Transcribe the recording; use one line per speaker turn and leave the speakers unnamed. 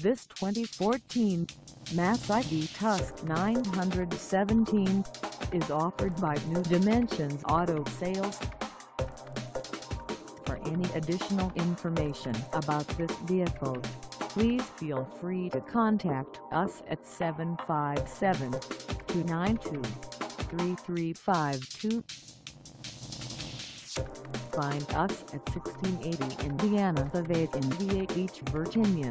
This 2014 Massiv Tusk 917 is offered by New Dimensions Auto Sales. For any additional information about this vehicle, please feel free to contact us at 757-292-3352. Find us at 1680 Indiana Pavade in VA Beach, Virginia